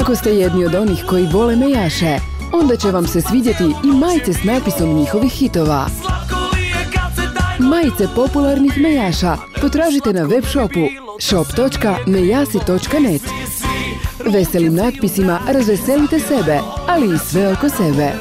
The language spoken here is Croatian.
Ako ste jedni od onih koji vole mejaše, onda će vam se svidjeti i majice s napisom njihovih hitova. Majice popularnih mejaša potražite na web shopu shop.mejasi.net. Veselim natpisima razveselite sebe, ali i sve oko sebe.